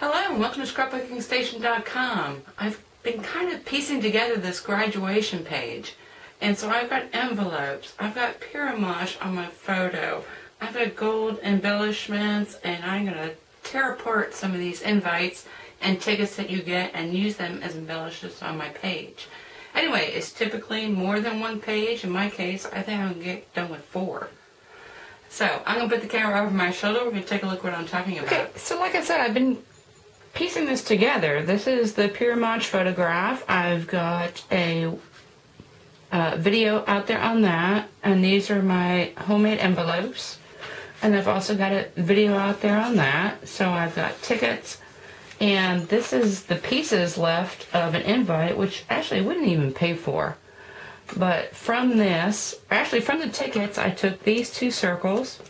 Hello and welcome to scrapbookingstation.com. I've been kind of piecing together this graduation page. And so I've got envelopes, I've got pyramage on my photo, I've got gold embellishments, and I'm going to tear apart some of these invites and tickets that you get and use them as embellishments on my page. Anyway, it's typically more than one page. In my case, I think I'm going to get done with four. So, I'm going to put the camera over my shoulder. We're going to take a look what I'm talking about. Okay, so like I said, I've been piecing this together. This is the Pyramage photograph. I've got a uh, video out there on that, and these are my homemade envelopes. And I've also got a video out there on that. So I've got tickets, and this is the pieces left of an invite, which actually I wouldn't even pay for. But from this, actually from the tickets, I took these two circles.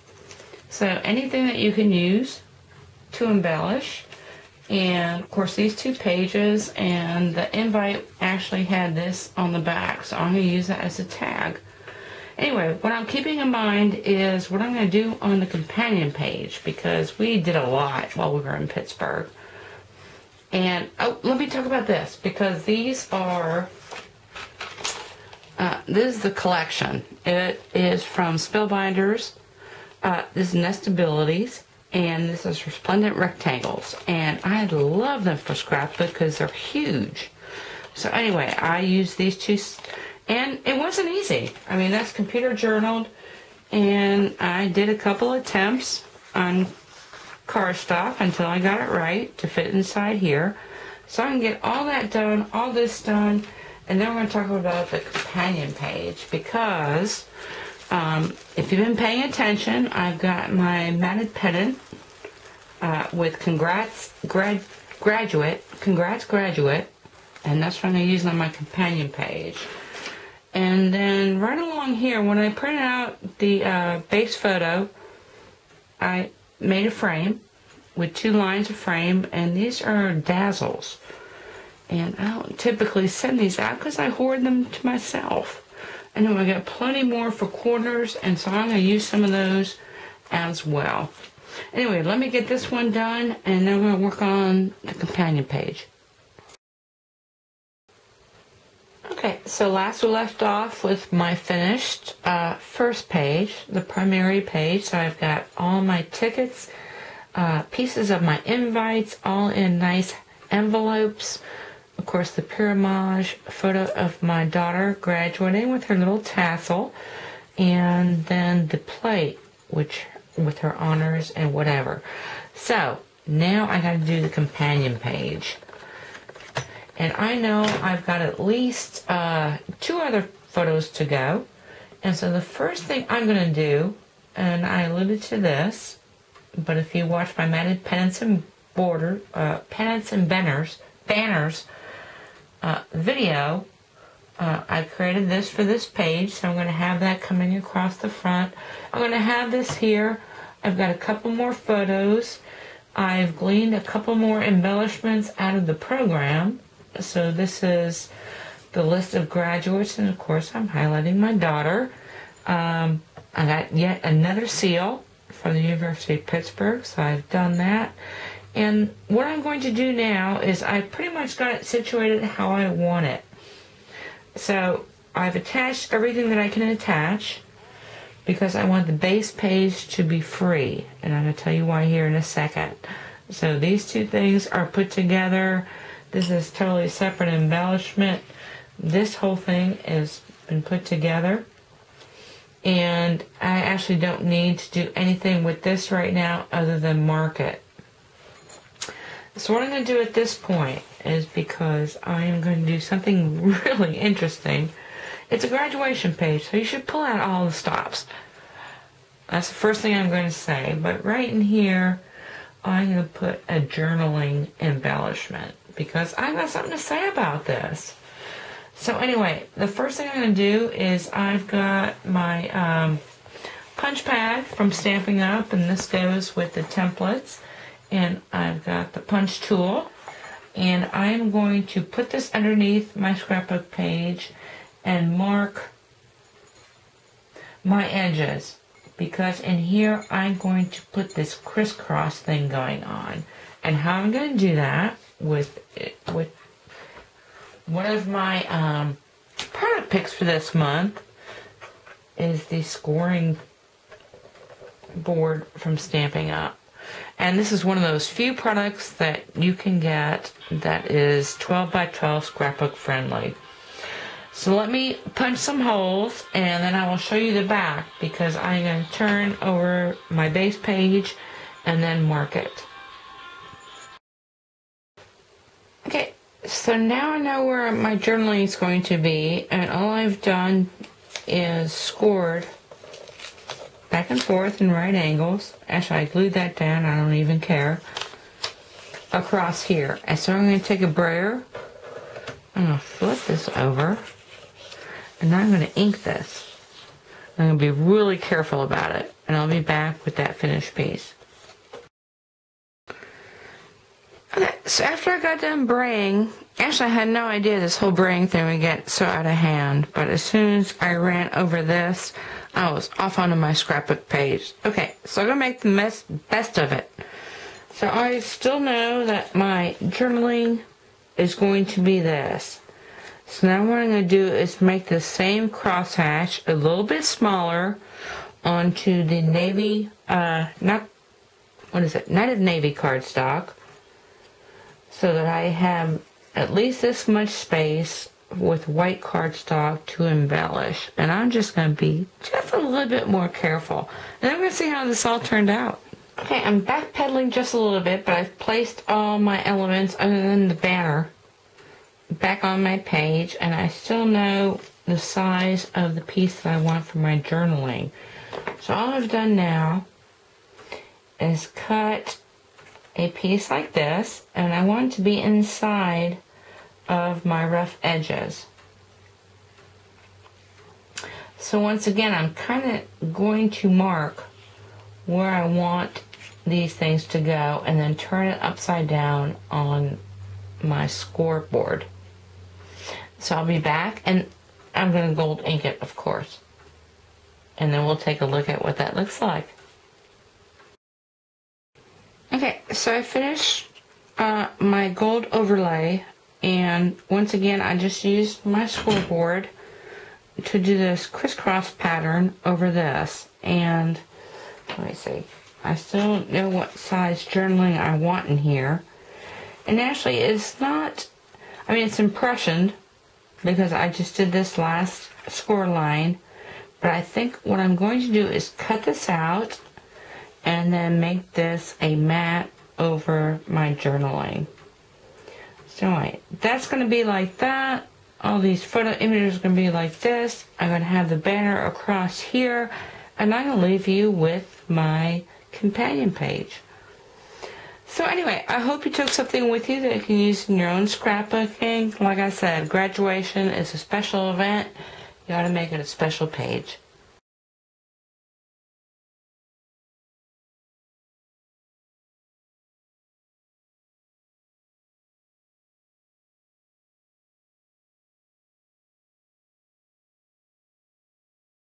So anything that you can use to embellish. And of course these two pages and the invite actually had this on the back. So I'm going to use that as a tag. Anyway, what I'm keeping in mind is what I'm going to do on the companion page because we did a lot while we were in Pittsburgh. And oh, let me talk about this because these are uh, this is the collection. It is from Spellbinders. Uh, this is Nestabilities, and this is Resplendent Rectangles. And I love them for scrapbook because they're huge. So anyway, I use these two, and it wasn't easy. I mean, that's computer journaled, and I did a couple attempts on cardstock until I got it right to fit inside here. So I can get all that done, all this done, and then we're going to talk about the companion page because um, if you've been paying attention, I've got my matted pennant uh, with congrats grad, graduate, congrats graduate, and that's what I'm going to use on my companion page. And then right along here, when I printed out the uh, base photo, I made a frame with two lines of frame, and these are dazzles. And I don't typically send these out because I hoard them to myself. And then I got plenty more for corners, and so I'm going to use some of those as well. Anyway, let me get this one done, and then we're going to work on the companion page. Okay, so last we left off with my finished uh, first page, the primary page. So I've got all my tickets, uh, pieces of my invites, all in nice envelopes course, the Pyramage photo of my daughter graduating with her little tassel, and then the plate, which with her honors and whatever. So now I got to do the companion page. And I know I've got at least uh, two other photos to go. And so the first thing I'm going to do, and I alluded to this, but if you watch my matted pennants and border, uh, pennants and banners, banners, uh, video. Uh, I created this for this page, so I'm going to have that coming across the front. I'm going to have this here. I've got a couple more photos. I've gleaned a couple more embellishments out of the program. So this is the list of graduates, and of course I'm highlighting my daughter. Um, I got yet another seal from the University of Pittsburgh, so I've done that. And what I'm going to do now is I pretty much got it situated how I want it. So I've attached everything that I can attach because I want the base page to be free. And I'm going to tell you why here in a second. So these two things are put together. This is totally separate embellishment. This whole thing has been put together. And I actually don't need to do anything with this right now other than mark it. So what I'm going to do at this point is because I am going to do something really interesting. It's a graduation page, so you should pull out all the stops. That's the first thing I'm going to say. But right in here, I'm going to put a journaling embellishment because I've got something to say about this. So anyway, the first thing I'm going to do is I've got my um, punch pad from Stampin' Up, and this goes with the templates and I've got the punch tool and I'm going to put this underneath my scrapbook page and mark my edges because in here I'm going to put this crisscross thing going on And how I'm going to do that with with one of my um, product picks for this month is the scoring board from Stampin' Up. And this is one of those few products that you can get that is 12 by 12 scrapbook friendly. So let me punch some holes and then I will show you the back because I'm going to turn over my base page and then mark it. Okay, so now I know where my journaling is going to be and all I've done is scored back and forth in right angles. Actually, I glued that down. I don't even care. Across here. And so I'm going to take a brayer. I'm going to flip this over. And now I'm going to ink this. I'm going to be really careful about it. And I'll be back with that finished piece. Okay, so after I got done braying, actually I had no idea this whole braying thing would get so out of hand. But as soon as I ran over this, I was off onto my scrapbook page. Okay, so I'm going to make the mess, best of it. So I still know that my journaling is going to be this. So now what I'm going to do is make the same crosshatch a little bit smaller onto the navy, uh, not, what is it, of Navy cardstock. So that I have at least this much space with white cardstock to embellish. And I'm just going to be just a little bit more careful. And I'm going to see how this all turned out. Okay, I'm backpedaling just a little bit, but I've placed all my elements other than the banner back on my page, and I still know the size of the piece that I want for my journaling. So all I've done now is cut a piece like this, and I want it to be inside of my rough edges. So once again, I'm kind of going to mark where I want these things to go and then turn it upside down on my scoreboard. So I'll be back and I'm going to gold ink it, of course. And then we'll take a look at what that looks like. Okay, so I finished uh, my gold overlay and once again, I just used my scoreboard to do this crisscross pattern over this. And let me see. I still don't know what size journaling I want in here. And actually, it's not, I mean, it's impressioned because I just did this last score line. But I think what I'm going to do is cut this out and then make this a mat over my journaling. Anyway, that's going to be like that. All these photo images are going to be like this. I'm going to have the banner across here. And I'm going to leave you with my companion page. So anyway, I hope you took something with you that you can use in your own scrapbooking. Like I said, graduation is a special event. You ought to make it a special page.